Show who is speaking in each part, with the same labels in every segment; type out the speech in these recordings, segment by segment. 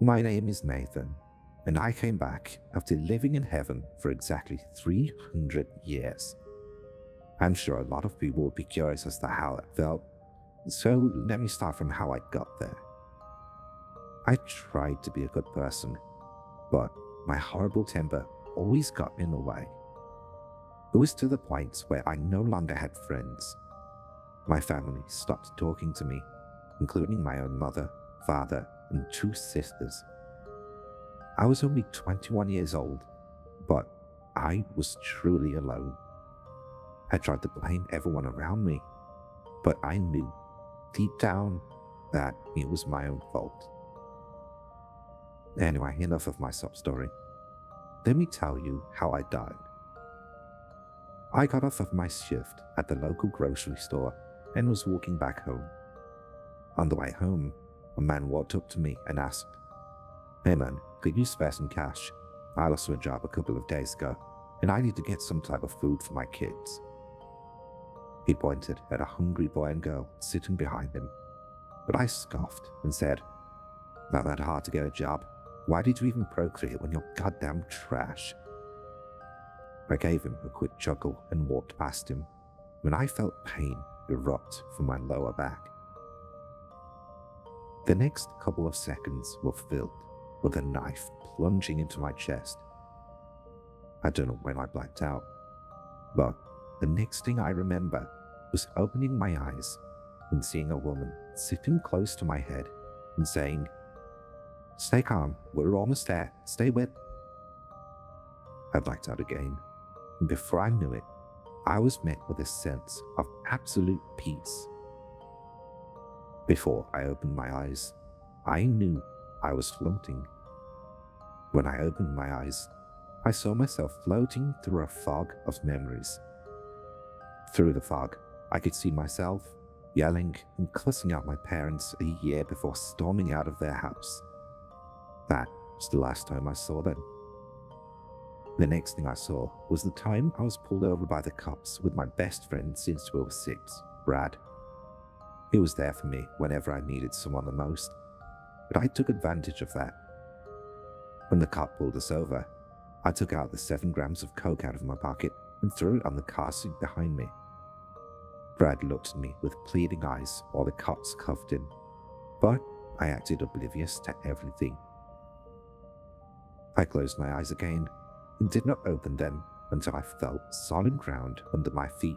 Speaker 1: My name is Nathan, and I came back after living in heaven for exactly 300 years. I'm sure a lot of people will be curious as to how it felt, so let me start from how I got there. I tried to be a good person, but my horrible temper always got in the way. It was to the point where I no longer had friends. My family stopped talking to me, including my own mother, father, and two sisters. I was only 21 years old, but I was truly alone. I tried to blame everyone around me, but I knew deep down that it was my own fault. Anyway, enough of my sob story. Let me tell you how I died. I got off of my shift at the local grocery store and was walking back home. On the way home, a man walked up to me and asked, Hey man, could you spare some cash? I lost my job a couple of days ago, and I need to get some type of food for my kids. He pointed at a hungry boy and girl sitting behind him, but I scoffed and said, Not that hard to get a job. Why did you even procreate when you're goddamn trash? I gave him a quick chuckle and walked past him when I felt pain erupt from my lower back. The next couple of seconds were filled with a knife plunging into my chest. I don't know when I blacked out, but the next thing I remember was opening my eyes and seeing a woman sitting close to my head and saying, Stay calm, we're almost there, stay with. I blacked out again, and before I knew it, I was met with a sense of absolute peace before I opened my eyes, I knew I was floating. When I opened my eyes, I saw myself floating through a fog of memories. Through the fog, I could see myself yelling and cussing out my parents a year before storming out of their house. That was the last time I saw them. The next thing I saw was the time I was pulled over by the cops with my best friend since we were six, Brad. He was there for me whenever I needed someone the most, but I took advantage of that. When the cop pulled us over, I took out the seven grams of coke out of my pocket and threw it on the car seat behind me. Brad looked at me with pleading eyes while the cops cuffed him, but I acted oblivious to everything. I closed my eyes again and did not open them until I felt solid ground under my feet.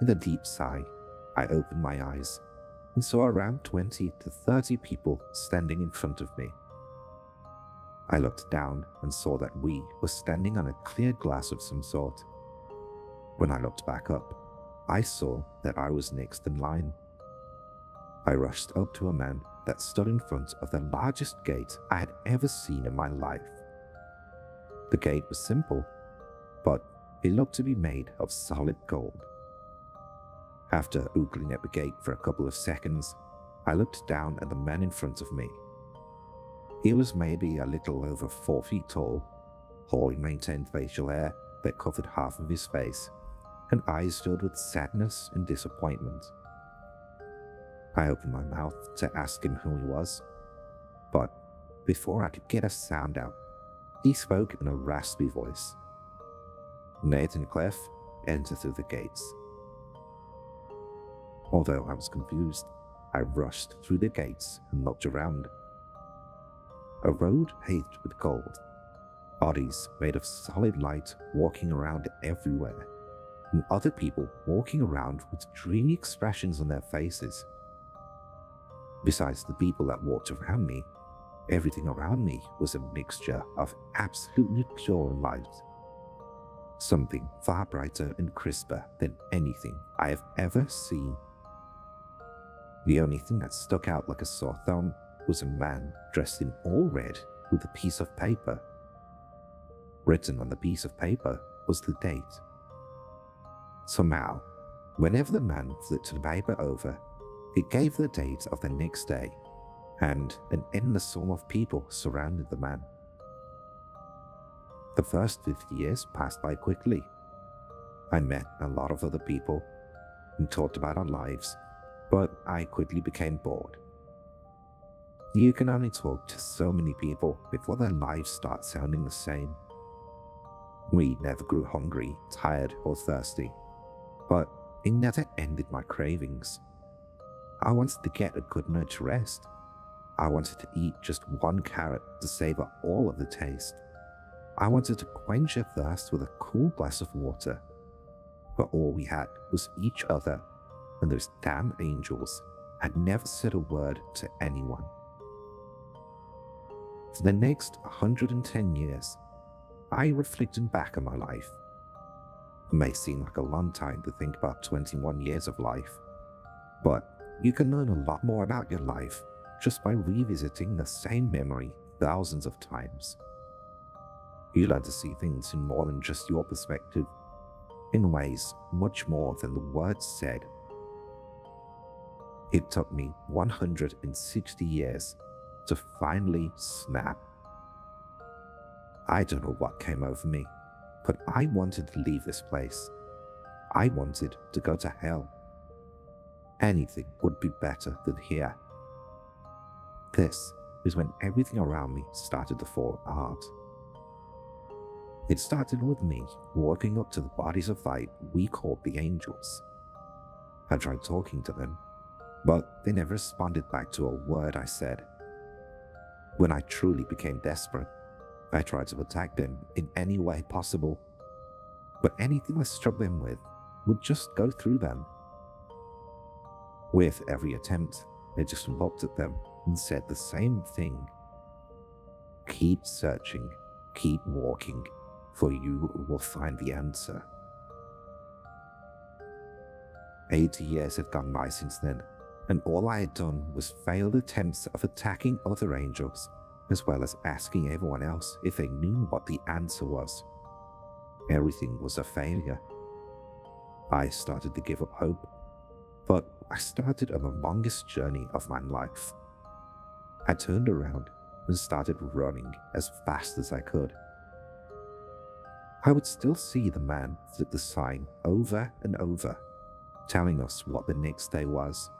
Speaker 1: In a deep sigh, I opened my eyes and saw around 20 to 30 people standing in front of me. I looked down and saw that we were standing on a clear glass of some sort. When I looked back up, I saw that I was next in line. I rushed up to a man that stood in front of the largest gate I had ever seen in my life. The gate was simple, but it looked to be made of solid gold. After oogling at the gate for a couple of seconds, I looked down at the man in front of me. He was maybe a little over four feet tall, wholly maintained facial hair that covered half of his face, and eyes filled with sadness and disappointment. I opened my mouth to ask him who he was, but before I could get a sound out, he spoke in a raspy voice. Nathan Clef entered through the gates. Although I was confused, I rushed through the gates and looked around. A road paved with gold, bodies made of solid light walking around everywhere, and other people walking around with dreamy expressions on their faces. Besides the people that walked around me, everything around me was a mixture of absolutely pure light. Something far brighter and crisper than anything I have ever seen the only thing that stuck out like a sore thumb was a man dressed in all red with a piece of paper. Written on the piece of paper was the date. Somehow, whenever the man flipped the paper over, it gave the date of the next day, and an endless swarm of people surrounded the man. The first 50 years passed by quickly. I met a lot of other people and talked about our lives but I quickly became bored. You can only talk to so many people before their lives start sounding the same. We never grew hungry, tired, or thirsty, but it never ended my cravings. I wanted to get a good night's rest. I wanted to eat just one carrot to savor all of the taste. I wanted to quench a thirst with a cool glass of water. But all we had was each other, and those damn angels had never said a word to anyone. For the next 110 years, I reflected back on my life. It may seem like a long time to think about 21 years of life, but you can learn a lot more about your life just by revisiting the same memory thousands of times. You learn to see things in more than just your perspective, in ways much more than the words said. It took me 160 years to finally snap. I don't know what came over me, but I wanted to leave this place. I wanted to go to hell. Anything would be better than here. This is when everything around me started to fall apart. It started with me walking up to the bodies of light we called the angels. I tried talking to them, but they never responded back to a word I said. When I truly became desperate, I tried to attack them in any way possible, but anything I struck them with would just go through them. With every attempt, I just looked at them and said the same thing. Keep searching, keep walking, for you will find the answer. 80 years had gone by since then, and all I had done was failed attempts of attacking other angels, as well as asking everyone else if they knew what the answer was. Everything was a failure. I started to give up hope, but I started on the longest journey of my life. I turned around and started running as fast as I could. I would still see the man at the sign over and over, telling us what the next day was.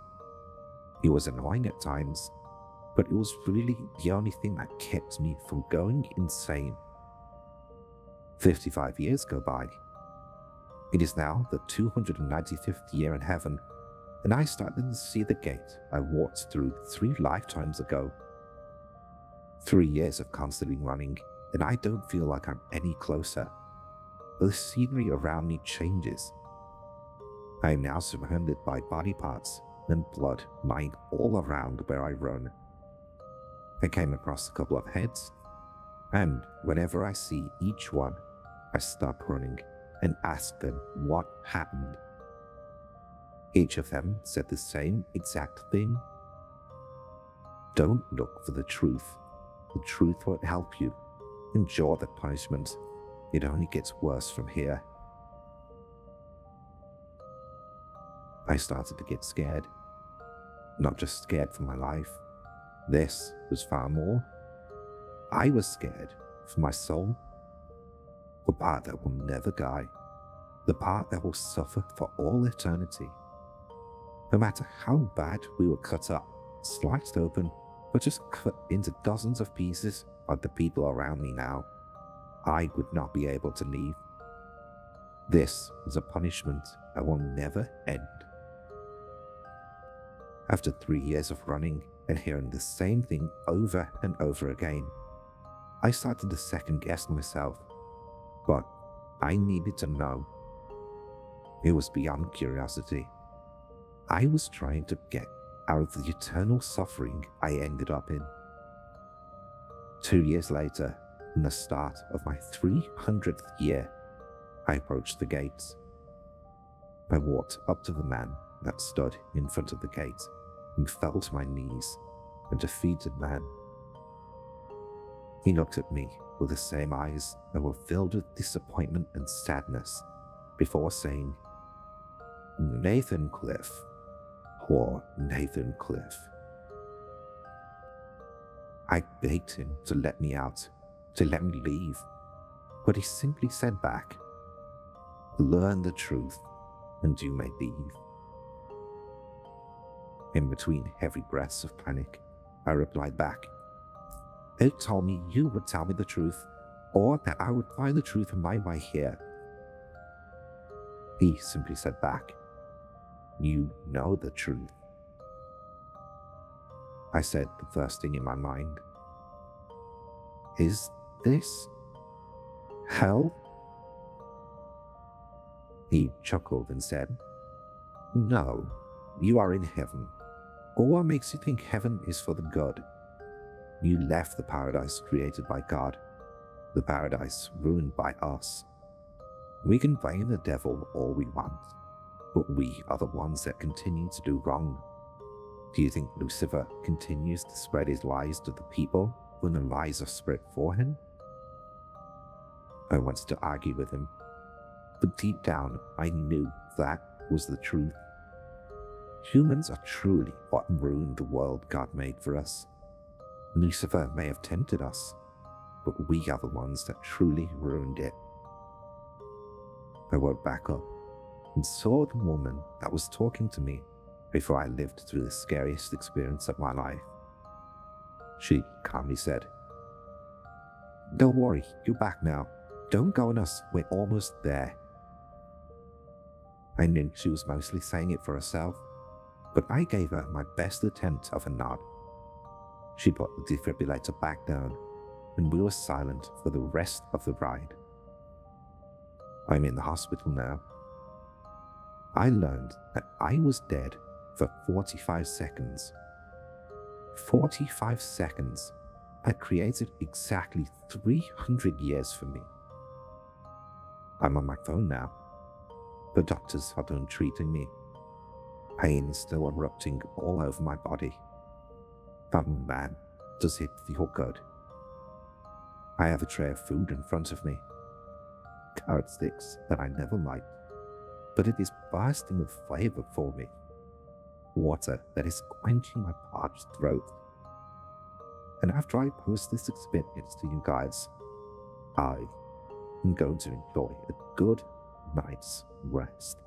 Speaker 1: It was annoying at times, but it was really the only thing that kept me from going insane. 55 years go by. It is now the 295th year in heaven, and I started to see the gate I walked through three lifetimes ago. Three years of constantly running, and I don't feel like I'm any closer. The scenery around me changes. I am now surrounded by body parts and blood lying all around where I run. I came across a couple of heads, and whenever I see each one, I stop running and ask them what happened. Each of them said the same exact thing. Don't look for the truth. The truth won't help you. Endure the punishment. It only gets worse from here. I started to get scared. Not just scared for my life. This was far more. I was scared for my soul. The part that will never die. The part that will suffer for all eternity. No matter how bad we were cut up, sliced open, or just cut into dozens of pieces like the people around me now, I would not be able to leave. This was a punishment that will never end. After three years of running and hearing the same thing over and over again, I started to second guess myself, but I needed to know. It was beyond curiosity. I was trying to get out of the eternal suffering I ended up in. Two years later, in the start of my 300th year, I approached the gates. I walked up to the man that stood in front of the gate and fell to my knees, a defeated man. He looked at me with the same eyes that were filled with disappointment and sadness before saying, Nathan Cliff, poor Nathan Cliff. I begged him to let me out, to let me leave, but he simply said back, Learn the truth, and you may leave. In between heavy breaths of panic, I replied back. It told me you would tell me the truth, or that I would find the truth in my way here. He simply said back, You know the truth. I said the first thing in my mind. Is this hell? He chuckled and said, No, you are in heaven. Or what makes you think heaven is for the good? You left the paradise created by God, the paradise ruined by us. We can blame the devil all we want, but we are the ones that continue to do wrong. Do you think Lucifer continues to spread his lies to the people when the lies are spread for him? I wanted to argue with him, but deep down I knew that was the truth. Humans are truly what ruined the world God made for us. Lucifer may have tempted us, but we are the ones that truly ruined it. I woke back up and saw the woman that was talking to me before I lived through the scariest experience of my life. She calmly said, Don't worry, you're back now. Don't go on us, we're almost there. I knew she was mostly saying it for herself, but I gave her my best attempt of a nod. She put the defibrillator back down, and we were silent for the rest of the ride. I'm in the hospital now. I learned that I was dead for 45 seconds. 45 seconds had created exactly 300 years for me. I'm on my phone now. The doctors are done treating me. Pain still erupting all over my body. But man, does it feel good. I have a tray of food in front of me. Carrot sticks that I never liked, but it is bursting with flavor for me. Water that is quenching my parched throat. And after I post this experience to you guys, I am going to enjoy a good night's rest.